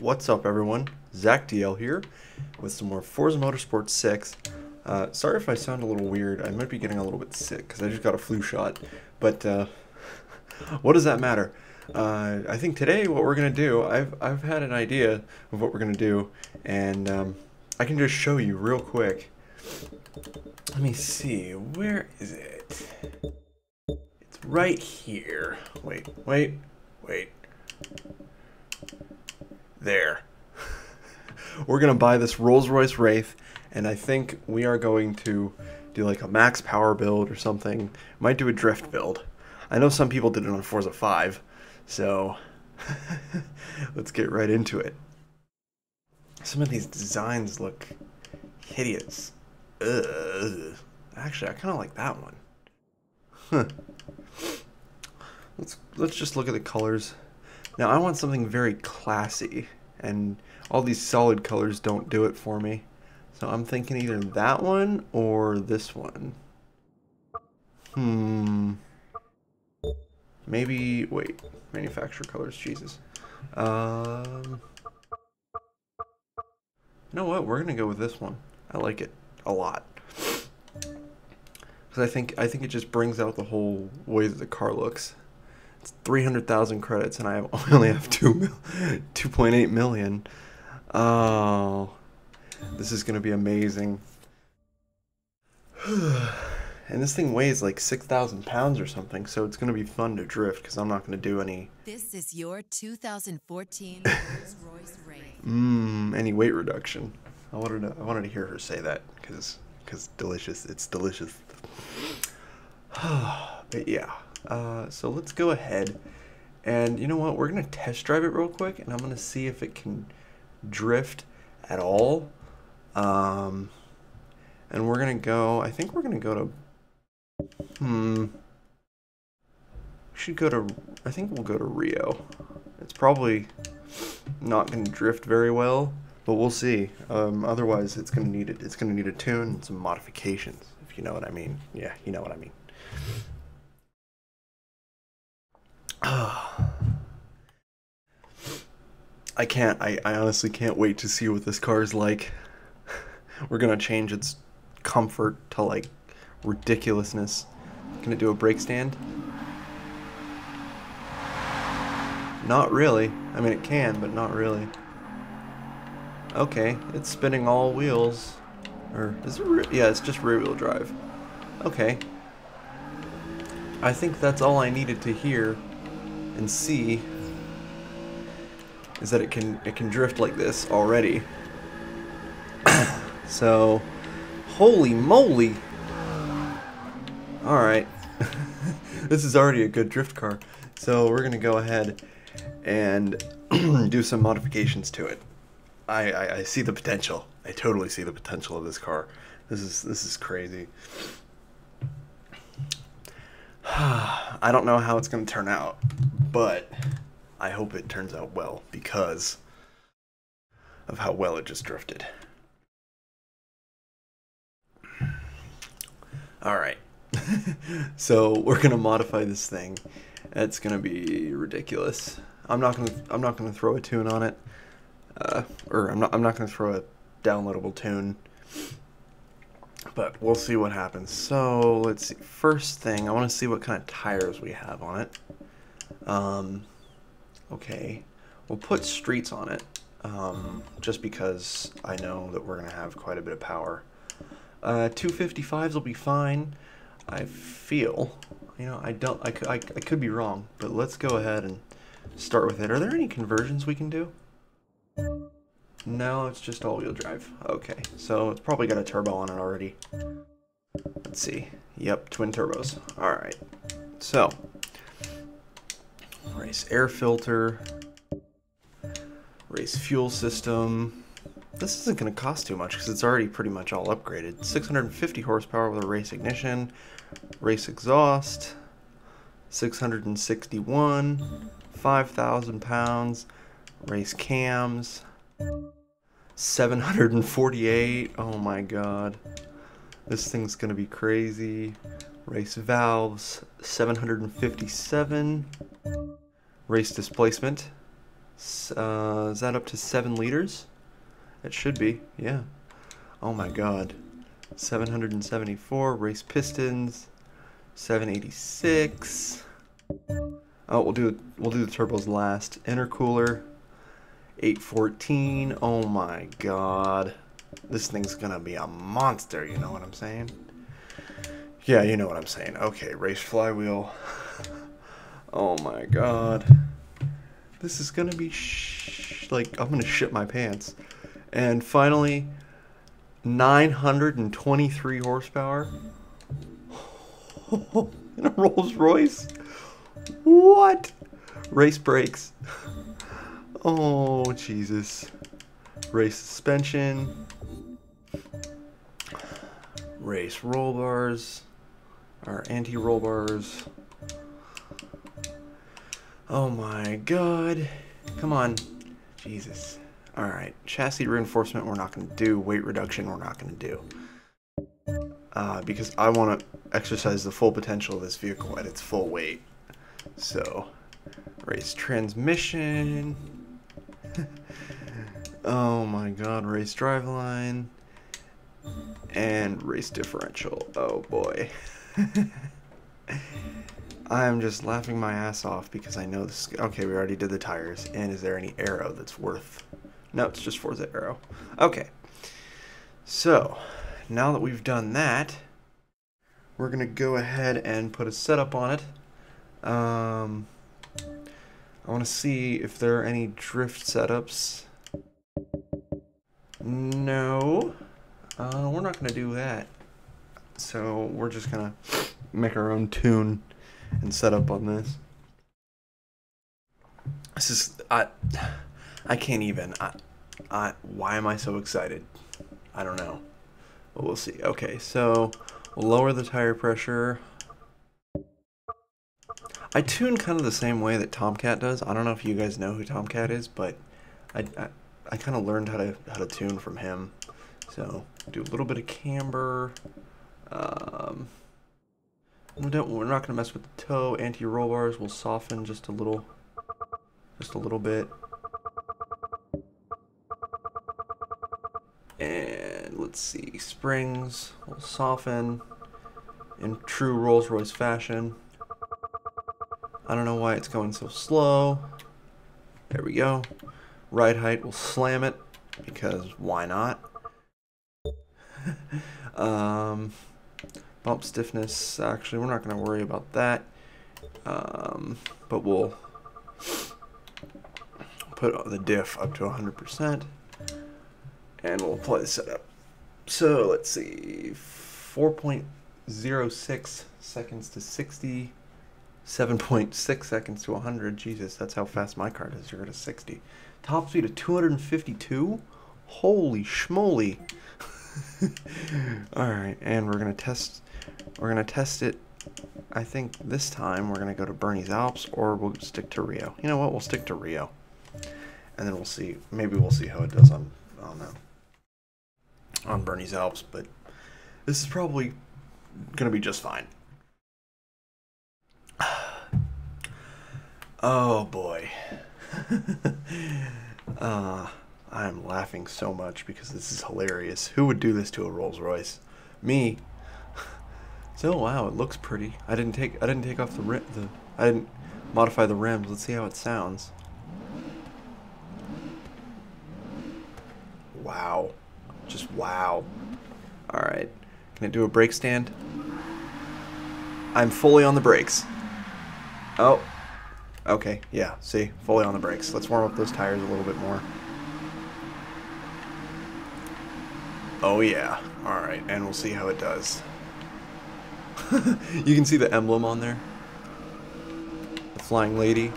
What's up everyone? Zack DL here with some more Forza Motorsport 6. Uh, sorry if I sound a little weird, I might be getting a little bit sick because I just got a flu shot, but uh, what does that matter? Uh, I think today what we're going to do, I've, I've had an idea of what we're going to do, and um, I can just show you real quick. Let me see, where is it? It's right here. Wait, wait, wait. There. We're going to buy this Rolls-Royce Wraith, and I think we are going to do like a max power build or something. Might do a drift build. I know some people did it on Forza 5, so let's get right into it. Some of these designs look hideous. Ugh. Actually, I kind of like that one. Huh. Let's let's just look at the colors. Now I want something very classy, and all these solid colors don't do it for me. So I'm thinking either that one or this one. Hmm. Maybe, wait, manufacturer colors, Jesus. Um, you know what, we're gonna go with this one. I like it a lot. Because I think, I think it just brings out the whole way that the car looks. It's 300,000 credits and I only have 2 mil 2.8 million. Oh, this is going to be amazing. and this thing weighs like 6,000 pounds or something, so it's going to be fun to drift because I'm not going to do any... This is your 2014 Rolls-Royce Wraith. Mmm, any weight reduction. I wanted to, I wanted to hear her say that because because delicious. It's delicious. but yeah. Uh, so let's go ahead and you know what? We're gonna test drive it real quick, and I'm gonna see if it can drift at all. Um, and we're gonna go. I think we're gonna go to. Hmm. Should go to. I think we'll go to Rio. It's probably not gonna drift very well, but we'll see. Um, otherwise, it's gonna need it. It's gonna need a tune and some modifications, if you know what I mean. Yeah, you know what I mean. I can't. I, I honestly can't wait to see what this car is like. We're gonna change its comfort to like ridiculousness. Can it do a brake stand? Not really. I mean, it can, but not really. Okay, it's spinning all wheels. Or is it? yeah, it's just rear wheel drive. Okay. I think that's all I needed to hear and see is that it can it can drift like this already. so, holy moly! All right, this is already a good drift car. So we're gonna go ahead and do some modifications to it. I, I, I see the potential. I totally see the potential of this car. This is this is crazy. I don't know how it's going to turn out, but I hope it turns out well because of how well it just drifted. All right. so we're going to modify this thing. It's going to be ridiculous. I'm not going to I'm not going to throw a tune on it. Uh, or I'm not I'm not going to throw a downloadable tune but we'll see what happens. So let's see. First thing, I want to see what kind of tires we have on it. Um, okay, we'll put streets on it, um, just because I know that we're gonna have quite a bit of power. Uh, 255s will be fine. I feel, you know, I don't, I, I, I could be wrong, but let's go ahead and start with it. Are there any conversions we can do? No, it's just all-wheel drive. Okay, so it's probably got a turbo on it already. Let's see. Yep, twin turbos. Alright. So, race air filter, race fuel system. This isn't going to cost too much because it's already pretty much all upgraded. 650 horsepower with a race ignition, race exhaust, 661, 5,000 pounds, race cams, 748. Oh my god. This thing's gonna be crazy. Race valves, 757. Race displacement, Uh, is that up to seven liters? It should be, yeah. Oh my god. 774 race pistons. 786. Oh, we'll do we'll do the turbos last. Intercooler. 814. Oh my god. This thing's gonna be a monster, you know what I'm saying? Yeah, you know what I'm saying. Okay, race flywheel. Oh my god. This is gonna be like I'm gonna shit my pants. And finally, 923 horsepower in a Rolls Royce. What? Race brakes. Oh Jesus. Race suspension. Race roll bars. Our anti roll bars. Oh my god. Come on. Jesus. Alright. Chassis reinforcement we're not going to do. Weight reduction we're not going to do. Uh, because I want to exercise the full potential of this vehicle at its full weight. So, race transmission. Oh my god, race driveline. And race differential. Oh boy. I'm just laughing my ass off because I know this. Okay, we already did the tires. And is there any aero that's worth? No, it's just Forza Aero. Okay. So, now that we've done that, we're going to go ahead and put a setup on it. Um, I want to see if there are any drift setups. No. Uh, we're not going to do that. So, we're just going to make our own tune and set up on this. This is I I can't even I I why am I so excited? I don't know. But we'll see. Okay, so we'll lower the tire pressure. I tune kind of the same way that Tomcat does. I don't know if you guys know who Tomcat is, but I I, I kind of learned how to how to tune from him. So do a little bit of camber. Um, we don't, we're not going to mess with the toe. Anti-roll bars will soften just a little, just a little bit. And let's see, springs will soften in true Rolls-Royce fashion. I don't know why it's going so slow. There we go. Ride height will slam it because why not? um, bump stiffness actually we're not going to worry about that. Um, but we'll put the diff up to 100% and we'll apply the setup. So let's see 4.06 seconds to 60 7.6 seconds to 100 jesus that's how fast my car does 0 to 60 top speed of 252 holy schmoly all right and we're to test we're to test it. I think this time we're to go to Bernese Alps or we'll stick to Rio. You know what? We'll stick to Rio. And then we'll see. Maybe we'll see how it does on, on, uh, on Bernese Alps. But this is probably to be just fine. Oh boy. Uh, I'm laughing so much because this is hilarious. Who would do this to a Rolls Royce? Me. So wow, it looks pretty. I didn't take I didn't take off the rim the I didn't modify the rims. Let's see how it sounds. Wow. Just wow. Alright. Can it do a brake stand? I'm fully on the brakes. Oh. Okay, yeah, see, fully on the brakes. Let's warm up those tires a little bit more. Oh yeah. Alright, and we'll see how it does. you can see the emblem on there. The flying lady.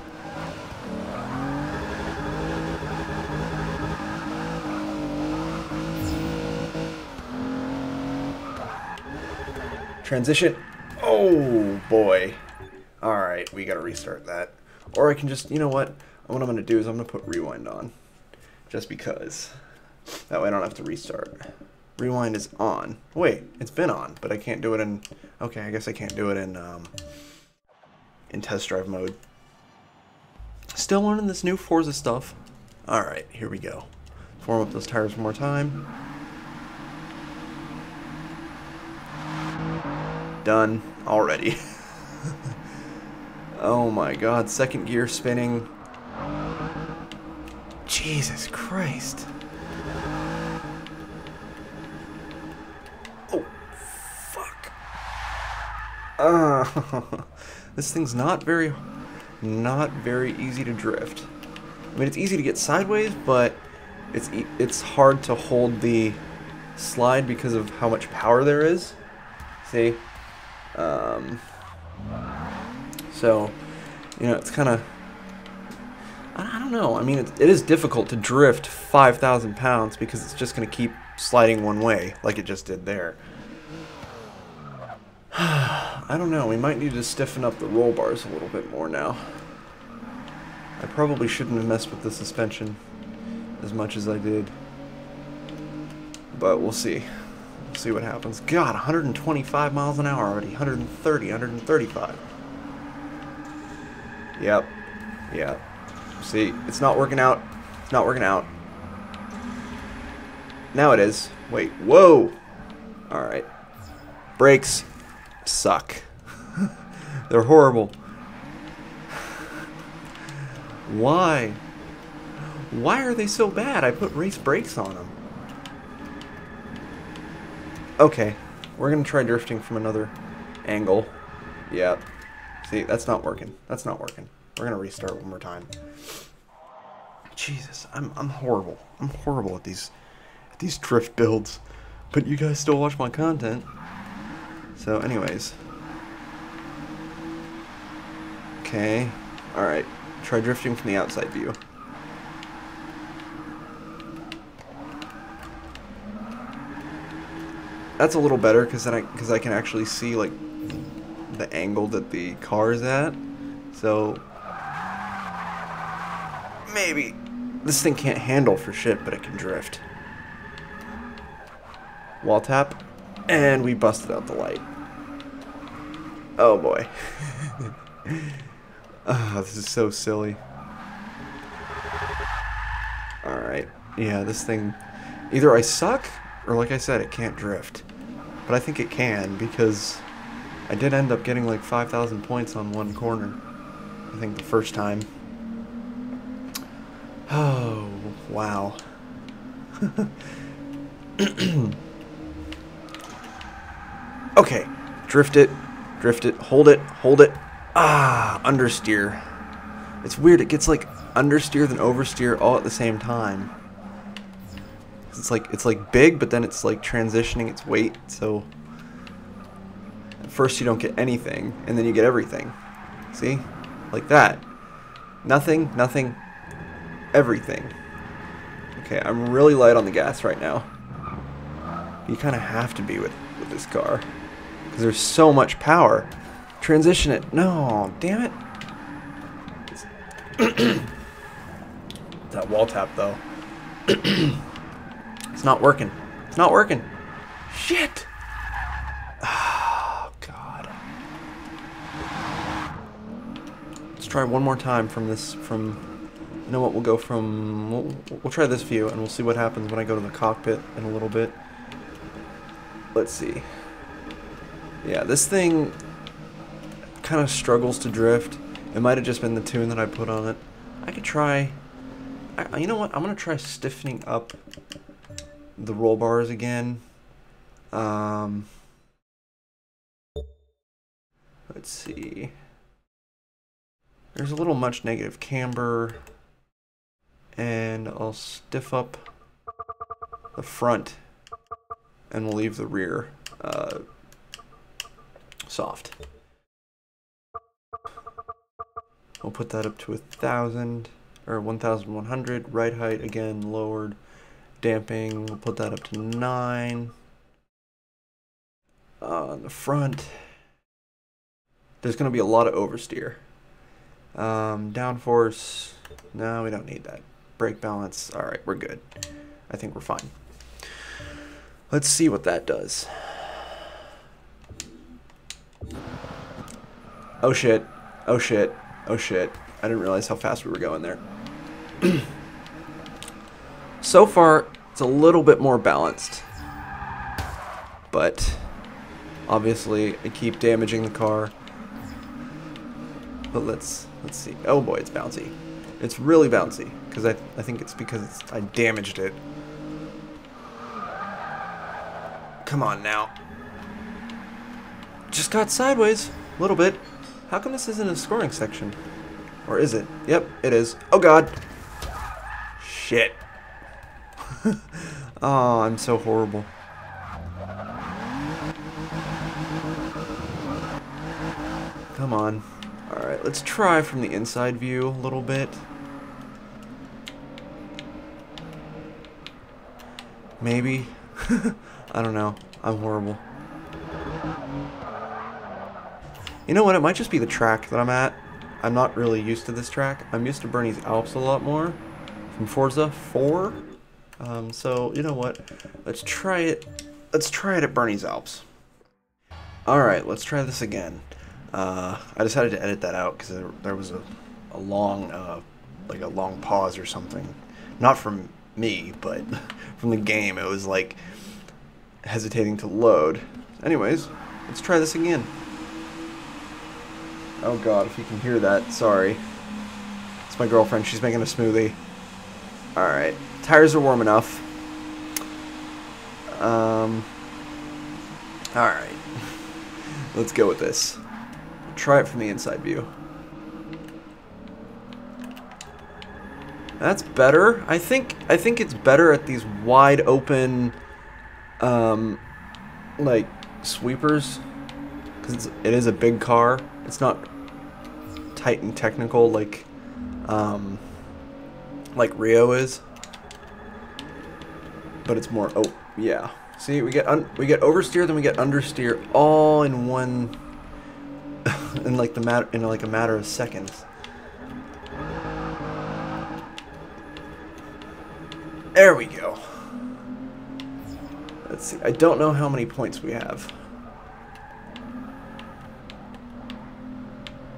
Transition. Oh boy. Alright, we gotta restart that. Or I can just, you know what? What I'm gonna do is I'm gonna put rewind on. Just because. That way I don't have to restart. Rewind is on. Wait, it's been on, but I can't do it in... Okay, I guess I can't do it in, um, in test drive mode. Still learning this new Forza stuff. Alright, here we go. Form up those tires one more time. Done already. oh my god, second gear spinning. Jesus Christ. Oh, fuck. Uh, this thing's not very, not very easy to drift. I mean, it's easy to get sideways, but it's e it's hard to hold the slide because of how much power there is. See? Um, so, you know, it's kind of I don't know. I mean, it, it is difficult to drift 5,000 pounds because it's just going to keep sliding one way, like it just did there. I don't know. We might need to stiffen up the roll bars a little bit more now. I probably shouldn't have messed with the suspension as much as I did. But we'll see. We'll see what happens. God, 125 miles an hour already. 130, 135. Yep. Yep. See, it's not working out. It's not working out. Now it is. Wait, whoa! Alright. Brakes suck. They're horrible. Why? Why are they so bad? I put race brakes on them. Okay, we're gonna try drifting from another angle. Yep. See, that's not working. That's not working. We're gonna restart one more time. Jesus, I'm I'm horrible. I'm horrible at these at these drift builds. But you guys still watch my content. So anyways. Okay. Alright. Try drifting from the outside view. That's a little better because then I because I can actually see like the angle that the car is at. So maybe this thing can't handle for shit, but it can drift. Wall tap, and we busted out the light. Oh boy. oh, this is so silly. Alright. Yeah, this thing... Either I suck, or like I said, it can't drift. But I think it can, because I did end up getting like 5,000 points on one corner. I think the first time. Oh, wow. okay, drift it, drift it, hold it, hold it. Ah, understeer. It's weird, it gets like understeer then oversteer all at the same time. It's like it's like big, but then it's like transitioning its weight, so first you don't get anything, and then you get everything. See? Like that. Nothing, nothing, everything. Okay, I'm really light on the gas right now. You kind of have to be with, with this car. Because there's so much power. Transition it. No, damn it. that wall tap, though. it's not working. It's not working. Shit. Oh, God. Let's try one more time from this, from you know what, we'll go from, we'll, we'll try this view and we'll see what happens when I go to the cockpit in a little bit. Let's see. Yeah, this thing kind of struggles to drift. It might have just been the tune that I put on it. I could try, I, you know what, I'm going to try stiffening up the roll bars again. Um, let's see. There's a little much negative. Camber. And I'll stiff up the front and we'll leave the rear uh, soft. We'll put that up to a thousand or 1100 ride height again lowered damping. We'll put that up to nine. Uh, on the front there's going to be a lot of oversteer um, downforce no we don't need that brake balance. All right, we're good. I think we're fine. Let's see what that does. Oh shit. Oh shit. Oh shit. I didn't realize how fast we were going there. so far, it's a little bit more balanced. But obviously, I keep damaging the car. But let's let's see. Oh boy, it's bouncy. It's really bouncy because I I think it's because it's, I damaged it. Come on now. Just got sideways a little bit. How come this isn't a scoring section? Or is it? Yep, it is. Oh god. Shit. oh, I'm so horrible. Come on. Alright, let's try from the inside view a little bit. Maybe. I don't know. I'm horrible. You know what? It might just be the track that I'm at. I'm not really used to this track. I'm used to Bernese Alps a lot more from Forza 4. Um, so, you know what? Let's try it. Let's try it at Bernese Alps. Alright, let's try this again. Uh, I decided to edit that out because there, there, was a, a long, uh, like a long pause or something. Not from me, but from the game. It was like hesitating to load. Anyways, let's try this again. Oh god, if you can hear that, sorry. It's my girlfriend, she's making a smoothie. Alright, tires are warm enough. Um, Alright, let's go with this. Try it from the inside view. That's better. I think I think it's better at these wide open um like sweepers cuz it is a big car. It's not tight and technical like um like Rio is. But it's more oh, yeah. See, we get we get oversteer then we get understeer all in one in like the matter in like a matter of seconds. There we go. Let's see. I don't know how many points we have.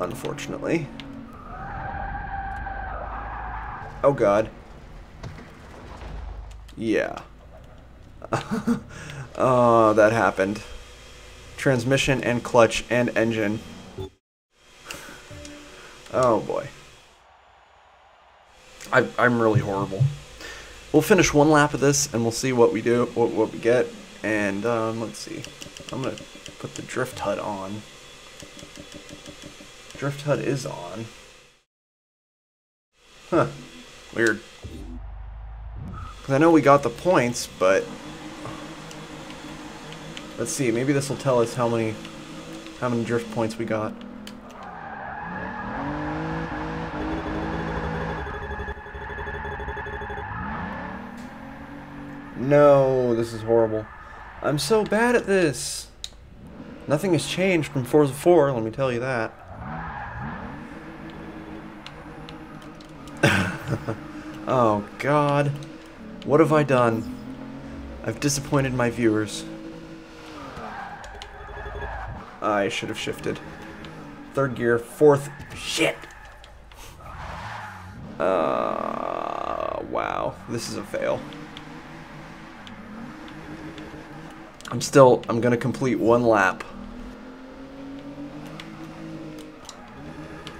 Unfortunately. Oh god. Yeah. oh, that happened. Transmission and clutch and engine. Oh boy. I, I'm really horrible. We'll finish one lap of this and we'll see what we do, what, what we get. And um, let's see. I'm going to put the drift HUD on. Drift HUD is on. Huh. Weird. Because I know we got the points, but... Let's see, maybe this will tell us how many how many drift points we got. No, this is horrible. I'm so bad at this. Nothing has changed from Forza 4, let me tell you that. oh, God. What have I done? I've disappointed my viewers. I should have shifted. Third gear, fourth. Shit! Uh, wow. This is a fail. I'm still, I'm gonna complete one lap.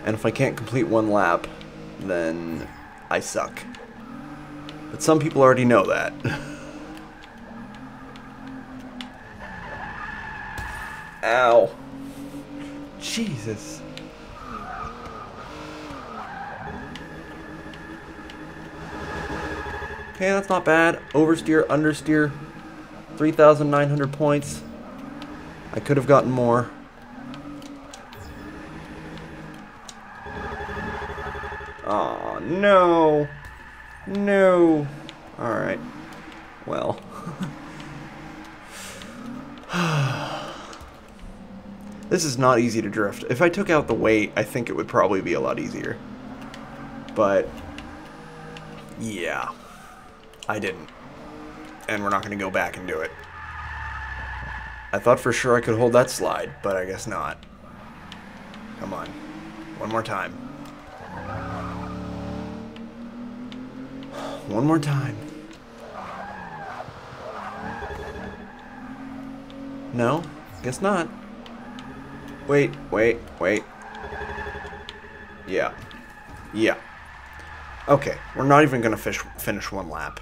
And if I can't complete one lap, then I suck. But some people already know that. Ow. Jesus. Okay, that's not bad. Oversteer, understeer. 3,900 points. I could have gotten more. Oh no. No. Alright. Well. this is not easy to drift. If I took out the weight, I think it would probably be a lot easier. But, yeah. I didn't and we're not going to go back and do it. I thought for sure I could hold that slide, but I guess not. Come on. One more time. One more time. No? Guess not. Wait, wait, wait. Yeah. Yeah. Okay, we're not even going to finish one lap.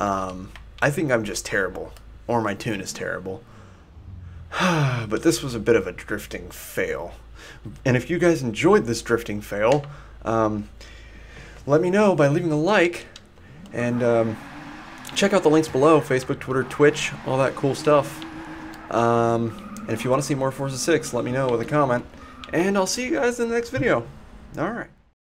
Um, I think I'm just terrible, or my tune is terrible. but this was a bit of a drifting fail. And if you guys enjoyed this drifting fail, um, let me know by leaving a like and um, check out the links below Facebook, Twitter, Twitch, all that cool stuff. Um, and if you want to see more Forza 6, let me know with a comment. And I'll see you guys in the next video. Alright.